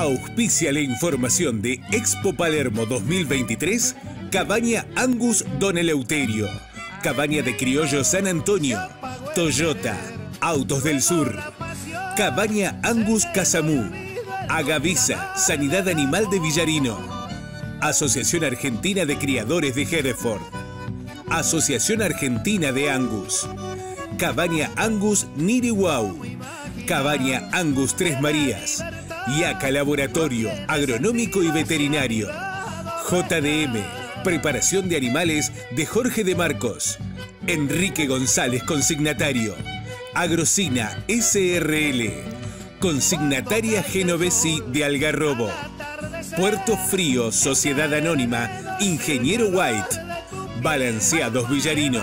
Auspicia la información de Expo Palermo 2023, Cabaña Angus Don Eleuterio, Cabaña de Criollo San Antonio, Toyota, Autos del Sur, Cabaña Angus Casamú, Agavisa, Sanidad Animal de Villarino, Asociación Argentina de Criadores de Hereford, Asociación Argentina de Angus, Cabaña Angus Niriwau, Cabaña Angus Tres Marías, IACA Laboratorio Agronómico y Veterinario, JDM, Preparación de Animales de Jorge de Marcos, Enrique González Consignatario, Agrocina SRL, Consignataria Genovesi de Algarrobo, Puerto Frío Sociedad Anónima, Ingeniero White, Balanceados Villarino.